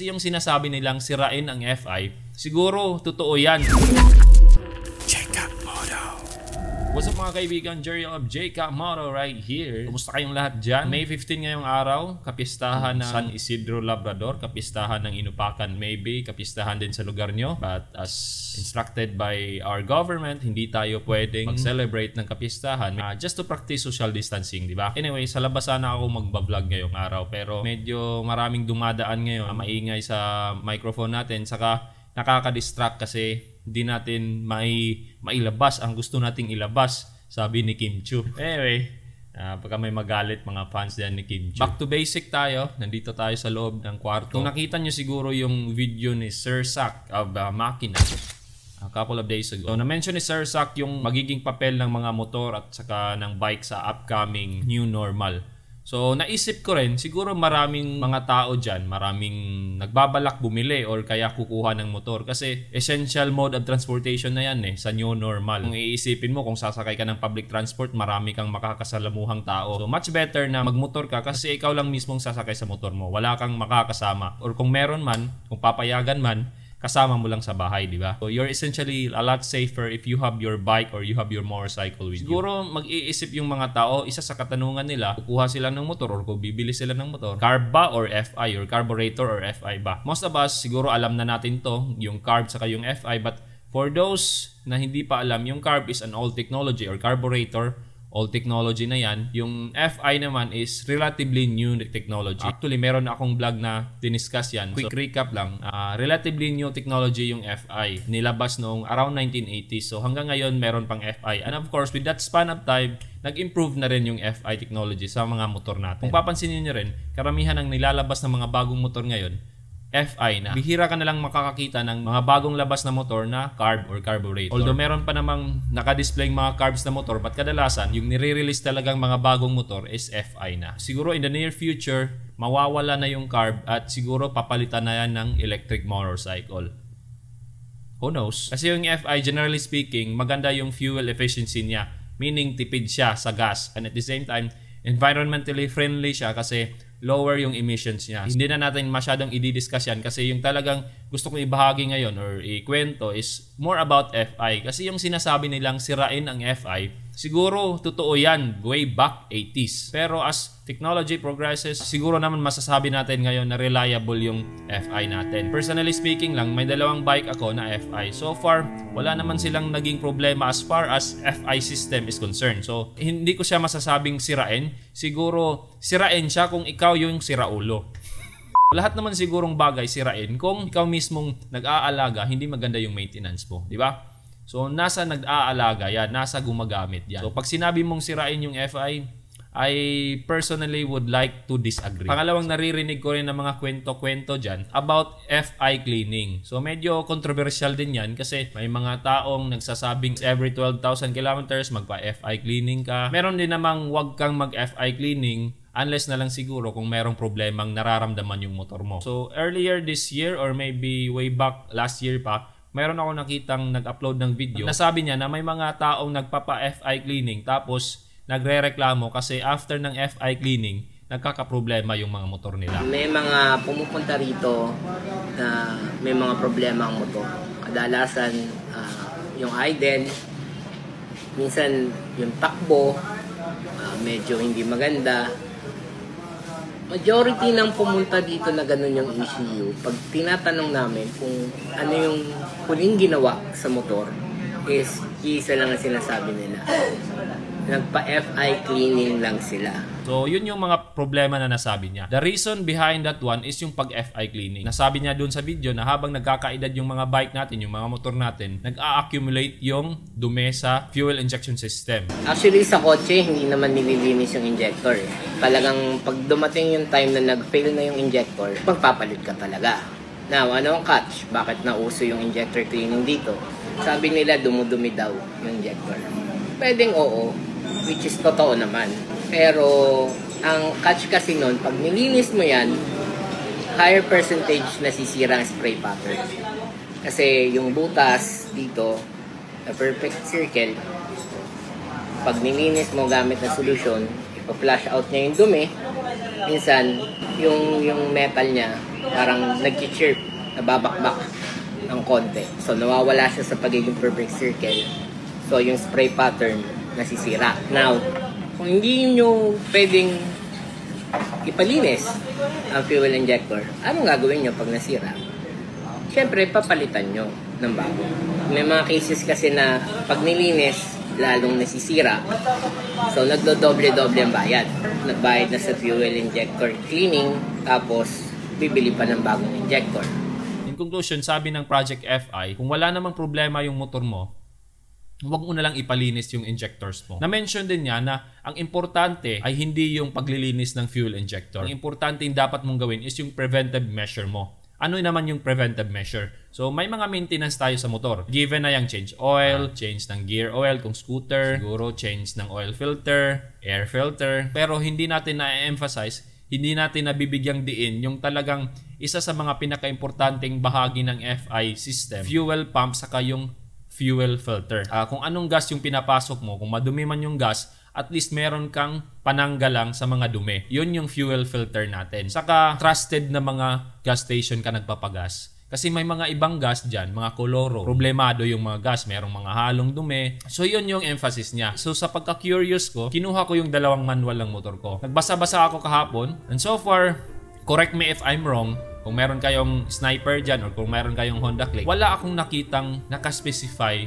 Yung sinasabi nilang sirain ang FI, siguro totoo yan. What's up mga kaibigan? Jerry of JK Moto right here. Kumusta kayong lahat dyan? May 15 ngayong araw, kapistahan ng San Isidro Labrador, kapistahan ng Inupakan maybe, kapistahan din sa lugar nyo. But as instructed by our government, hindi tayo pwedeng mag-celebrate ng kapistahan uh, just to practice social distancing, di ba? Anyway, sa labas sana ako magbablog ngayong araw pero medyo maraming dumadaan ngayon, uh, maingay sa microphone natin, saka nakaka-distract kasi hindi natin mai mailabas ang gusto nating ilabas, sabi ni Kim Chu. Anyway, Uh, baka may magalit mga fans din ni Kim Chu. Back to basic tayo. Nandito tayo sa loob ng kwarto. Kung nakita nyo siguro yung video ni Sir Sak of uh, Makina a couple of days ago. So, na-mention ni Sir Sak yung magiging papel ng mga motor at saka ng bike sa upcoming new normal. So, naisip ko rin, siguro maraming mga tao dyan, maraming nagbabalak bumili or kaya kukuha ng motor kasi essential mode of transportation na yan eh, sa new normal. Kung iisipin mo, kung sasakay ka ng public transport, marami kang makakasalamuhang tao. So, much better na magmotor ka kasi ikaw lang mismong sasakay sa motor mo. Wala kang makakasama. Or kung meron man, kung papayagan man, kasama mo lang sa bahay, di ba? So you're essentially a lot safer if you have your bike or you have your motorcycle with Siguro, you. Siguro mag-iisip yung mga tao, isa sa katanungan nila, kukuha sila ng motor or kung bibili sila ng motor, carb ba or FI or carburetor or FI ba? Most of us, siguro alam na natin to, yung carb saka yung FI, but for those na hindi pa alam, yung carb is an old technology or carburetor old technology na yan. Yung FI naman is relatively new technology. Actually, meron akong vlog na diniscuss yan. Quick recap lang. Uh, relatively new technology yung FI. Nilabas noong around 1980s. So hanggang ngayon, meron pang FI. And of course, with that span of time, nag-improve na rin yung FI technology sa mga motor natin. Kung papansinin nyo rin, karamihan ng nilalabas ng mga bagong motor ngayon, FI na. Bihira ka na lang makakakita ng mga bagong labas na motor na carb or carburetor. Although meron pa namang naka-display mga carbs na motor, but kadalasan yung nire-release talagang mga bagong motor is FI na. Siguro in the near future, mawawala na yung carb at siguro papalitan na yan ng electric motorcycle. Who knows? Kasi yung FI, generally speaking, maganda yung fuel efficiency niya. Meaning, tipid siya sa gas. And at the same time, environmentally friendly siya kasi lower yung emissions niya. Hindi na natin masyadong i-discuss yan kasi yung talagang gusto kong ibahagi ngayon or ikwento is more about FI. Kasi yung sinasabi nilang sirain ang FI, siguro totoo yan way back 80s. Pero as technology progresses, siguro naman masasabi natin ngayon na reliable yung FI natin. Personally speaking lang, may dalawang bike ako na FI. So far, wala naman silang naging problema as far as FI system is concerned. So, hindi ko siya masasabing sirain. Siguro, sirain siya kung ikaw yung siraulo. Lahat naman sigurong bagay sirain kung ikaw mismong nag-aalaga, hindi maganda yung maintenance mo, di ba? So, nasa nag-aalaga yan, nasa gumagamit yan. So, pag sinabi mong sirain yung FI, I personally would like to disagree. Pangalawang naririnig ko rin ng mga kwento-kwento dyan about FI cleaning. So medyo controversial din yan kasi may mga taong nagsasabing every 12,000 kilometers magpa-FI cleaning ka. Meron din namang wag kang mag-FI cleaning unless na lang siguro kung merong problemang nararamdaman yung motor mo. So earlier this year or maybe way back last year pa, mayroon ako nakitang nag-upload ng video. Nasabi niya na may mga taong nagpapa-FI cleaning tapos nagre-reklamo kasi after ng FI cleaning, nagkakaproblema yung mga motor nila. May mga pumupunta rito na may mga problema ang motor. Kadalasan uh, yung idle, minsan yung takbo, uh, medyo hindi maganda. Majority ng pumunta dito na ganun yung ECU, pag tinatanong namin kung ano yung huling ginawa sa motor, is isa lang ang sinasabi nila nagpa-FI cleaning lang sila. So, yun yung mga problema na nasabi niya. The reason behind that one is yung pag-FI cleaning. Nasabi niya doon sa video na habang nagkakaedad yung mga bike natin, yung mga motor natin, nag-a-accumulate yung dumi sa fuel injection system. Actually, sa kotse, hindi naman nililinis yung injector. Eh. Talagang pag dumating yung time na nag-fail na yung injector, magpapalit ka talaga. Now, ano ang catch? Bakit nauso yung injector cleaning dito? Sabi nila, dumudumi daw yung injector. Pwedeng oo, which is totoo naman. Pero, ang catch kasi nun, pag nilinis mo yan, higher percentage nasisira ang spray pattern. Kasi yung butas dito, a perfect circle, pag nilinis mo gamit na solution, ipa-flush out niya yung dumi, minsan, yung, yung metal niya, parang nag-chirp, nababakbak ng konti. So, nawawala siya sa pagiging perfect circle. So, yung spray pattern nasisira. Now, kung hindi nyo pwedeng ipalinis ang fuel injector, anong gagawin nyo pag nasira? Siyempre, papalitan nyo ng bago. May mga cases kasi na pag nilinis, lalong nasisira. So, nagdo-doble-doble ang bayad. Nagbayad na sa fuel injector cleaning, tapos bibili pa ng bagong injector. In conclusion, sabi ng Project FI, kung wala namang problema yung motor mo, huwag mo na lang ipalinis yung injectors mo. Na-mention din niya na ang importante ay hindi yung paglilinis ng fuel injector. Ang importante yung dapat mong gawin is yung preventive measure mo ano naman yung preventive measure. So, may mga maintenance tayo sa motor. Given na yung change oil, change ng gear oil kung scooter, siguro change ng oil filter, air filter. Pero hindi natin na-emphasize, hindi natin nabibigyang diin yung talagang isa sa mga pinaka-importanting bahagi ng FI system, fuel pump saka yung fuel filter. Uh, kung anong gas yung pinapasok mo, kung madumi man yung gas, at least meron kang pananggalang sa mga dumi. Yun yung fuel filter natin. Saka trusted na mga gas station ka nagpapagas. Kasi may mga ibang gas dyan, mga koloro. Problemado yung mga gas, merong mga halong dumi. So yun yung emphasis niya. So sa pagka-curious ko, kinuha ko yung dalawang manual ng motor ko. Nagbasa-basa ako kahapon. And so far, correct me if I'm wrong, kung meron kayong sniper dyan or kung meron kayong Honda Click, wala akong nakitang nakaspecify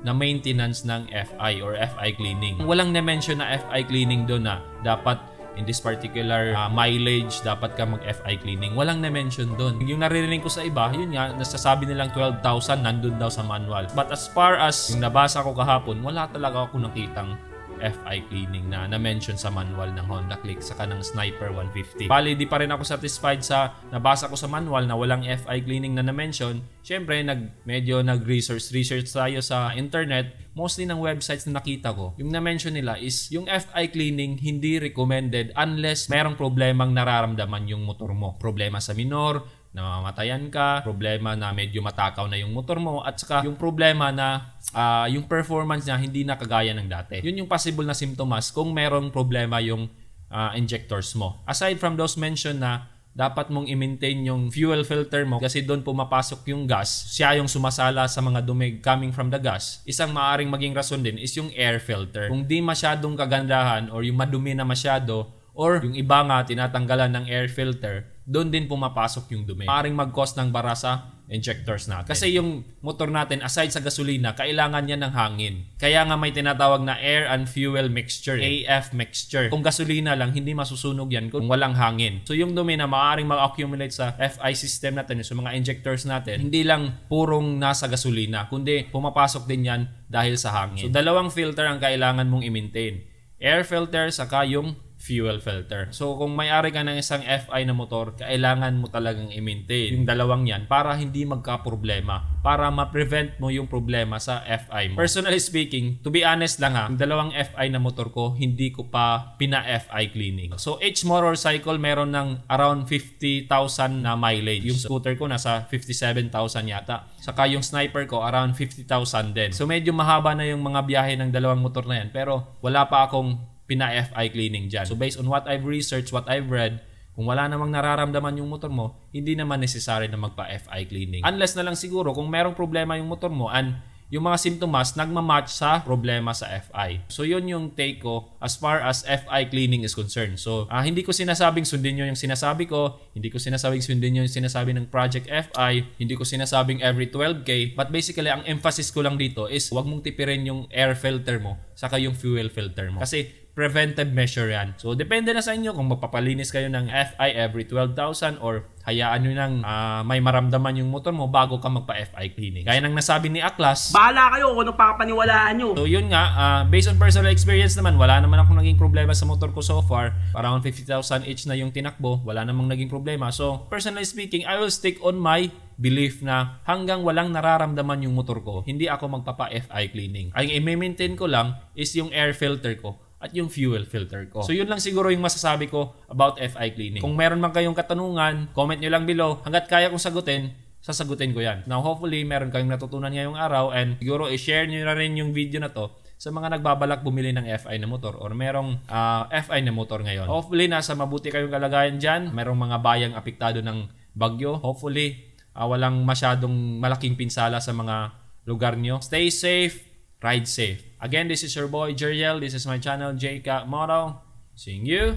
na maintenance ng FI or FI cleaning. Walang na-mention na FI cleaning doon na dapat in this particular uh, mileage dapat ka mag FI cleaning. Walang na-mention doon. Yung naririnig ko sa iba, yun nga, nasasabi nilang 12,000 nandun daw sa manual. But as far as yung nabasa ko kahapon, wala talaga ako nakitang FI cleaning na na-mention sa manual ng Honda Click saka ng Sniper 150. Bali, di pa rin ako satisfied sa nabasa ko sa manual na walang FI cleaning na na-mention. Siyempre, nag, medyo nag-research research tayo sa internet. Mostly ng websites na nakita ko, yung na-mention nila is yung FI cleaning hindi recommended unless merong problemang nararamdaman yung motor mo. Problema sa minor, namamatayan ka, problema na medyo matakaw na yung motor mo, at saka yung problema na uh, yung performance niya hindi na kagaya ng dati. Yun yung possible na symptoms kung merong problema yung uh, injectors mo. Aside from those mentioned na dapat mong i-maintain yung fuel filter mo kasi doon pumapasok yung gas. Siya yung sumasala sa mga dumi coming from the gas. Isang maaring maging rason din is yung air filter. Kung di masyadong kagandahan or yung madumi na masyado or yung iba nga tinatanggalan ng air filter, doon din pumapasok yung dumi. Maaring mag-cause ng bara sa injectors natin. Kasi yung motor natin, aside sa gasolina, kailangan niya ng hangin. Kaya nga may tinatawag na air and fuel mixture, AF mixture. Kung gasolina lang, hindi masusunog yan kung walang hangin. So yung dumi na maaaring mag-accumulate sa FI system natin, sa mga injectors natin, hindi lang purong nasa gasolina, kundi pumapasok din yan dahil sa hangin. So dalawang filter ang kailangan mong i-maintain. Air filter saka yung fuel filter. So kung may-ari ka ng isang FI na motor, kailangan mo talagang i-maintain yung dalawang yan para hindi magka-problema, para ma-prevent mo yung problema sa FI mo. Personally speaking, to be honest lang ha, yung dalawang FI na motor ko, hindi ko pa pina-FI cleaning. So H motorcycle meron ng around 50,000 na mileage. Yung scooter ko nasa 57,000 yata. Saka yung sniper ko around 50,000 din. So medyo mahaba na yung mga biyahe ng dalawang motor na yan. Pero wala pa akong pina-FI cleaning dyan. So based on what I've researched, what I've read, kung wala namang nararamdaman yung motor mo, hindi naman necessary na magpa-FI cleaning. Unless na lang siguro kung merong problema yung motor mo and yung mga symptoms nagmamatch sa problema sa FI. So yun yung take ko as far as FI cleaning is concerned. So uh, hindi ko sinasabing sundin nyo yung sinasabi ko, hindi ko sinasabing sundin nyo yung sinasabi ng Project FI, hindi ko sinasabing every 12K, but basically ang emphasis ko lang dito is wag mong tipirin yung air filter mo saka yung fuel filter mo. Kasi preventive measure yan. So, depende na sa inyo kung magpapalinis kayo ng FI every 12,000 or hayaan nyo nang uh, may maramdaman yung motor mo bago ka magpa-FI cleaning. Gaya ng nasabi ni Aklas. Bahala kayo kung ano papaniwalaan nyo. So, yun nga, uh, based on personal experience naman, wala naman akong naging problema sa motor ko so far. Around 50,000 each na yung tinakbo. Wala namang naging problema. So, personally speaking, I will stick on my belief na hanggang walang nararamdaman yung motor ko, hindi ako magpapa-FI cleaning. Ang i-maintain ko lang is yung air filter ko at yung fuel filter ko. So yun lang siguro yung masasabi ko about FI cleaning. Kung meron man kayong katanungan, comment nyo lang below. Hanggat kaya kong sagutin, sasagutin ko yan. Now hopefully meron kayong natutunan ngayong araw and siguro i-share nyo na rin yung video na to sa mga nagbabalak bumili ng FI na motor or merong uh, ah, FI na motor ngayon. Hopefully nasa mabuti kayong kalagayan dyan. Merong mga bayang apektado ng bagyo. Hopefully, ah, walang masyadong malaking pinsala sa mga lugar nyo. Stay safe, ride safe. Again, this is your boy Jeriel. This is my channel, JCat Motto. Seeing you.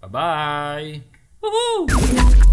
Bye-bye. Woohoo!